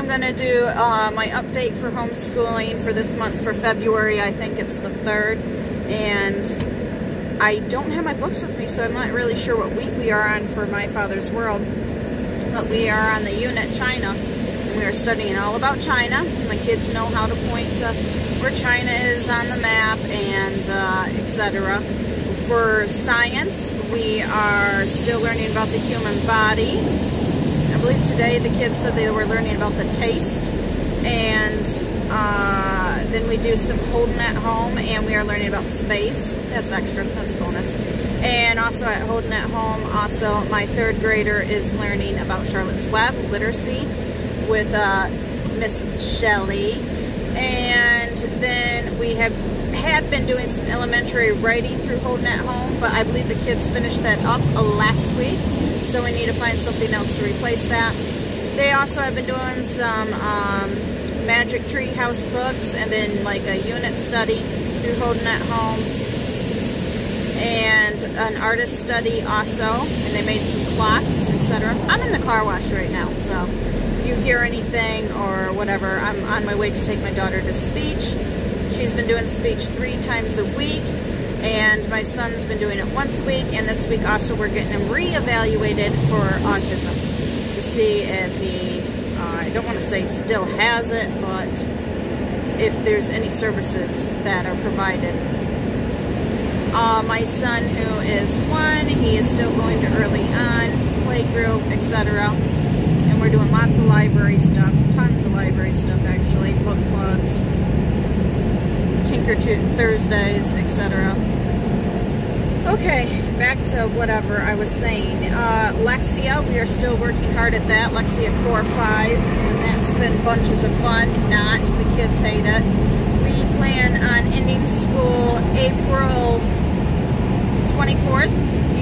I'm going to do uh, my update for homeschooling for this month for February. I think it's the 3rd. And I don't have my books with me, so I'm not really sure what week we are on for My Father's World. But we are on the unit China. And we are studying all about China. My kids know how to point to where China is on the map and uh, etc. For science, we are still learning about the human body. Believe today the kids said they were learning about the taste. And uh, then we do some holding at home and we are learning about space. That's extra, that's bonus. And also at holding at home, also my third grader is learning about Charlotte's Web, literacy, with uh, Miss Shelley. And then we have had been doing some elementary writing through Holden at Home, but I believe the kids finished that up last week, so we need to find something else to replace that. They also have been doing some um, Magic Tree House books and then like a unit study through Holden at Home and an artist study also, and they made some clocks, etc. I'm in the car wash right now, so if you hear anything or whatever, I'm on my way to take my daughter to speech She's been doing speech three times a week, and my son's been doing it once a week, and this week also we're getting him re-evaluated for autism to see if he, uh, I don't want to say still has it, but if there's any services that are provided. Uh, my son who is one, he is still going to early on, playgroup, etc. And we're doing lots of library stuff, tons of library stuff Tinker Thursdays, etc. Okay, back to whatever I was saying. Uh, Lexia, we are still working hard at that. Lexia Core 5, and that's been bunches of fun. Not, the kids hate it. We plan on ending school April 24th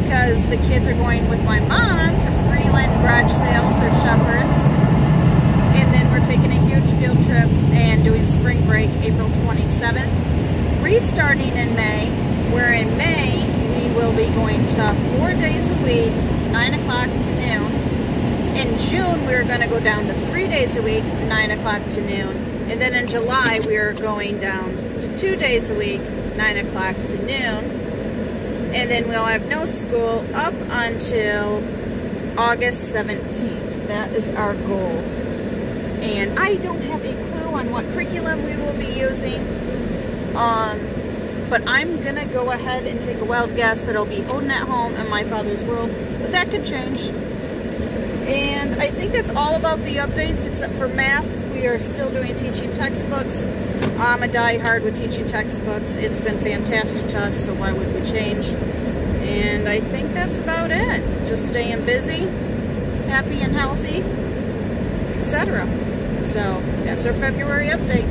because the kids are going with my mom to Freeland Garage Sales or Shepherd's. And then we're taking a huge field trip and doing spring break April 27th. Restarting in May, where in May we will be going to four days a week, 9 o'clock to noon. In June we're going to go down to three days a week, 9 o'clock to noon. And then in July we are going down to two days a week, 9 o'clock to noon. And then we'll have no school up until August 17th. That is our goal. And I don't have a clue on what curriculum we will be using. Um, but I'm to go ahead and take a wild guess that it'll be holding at Home in My Father's World. But that could change. And I think that's all about the updates except for math. We are still doing teaching textbooks. I'm a die-hard with teaching textbooks. It's been fantastic to us, so why would we change? And I think that's about it. Just staying busy, happy and healthy, etc. So that's our February update.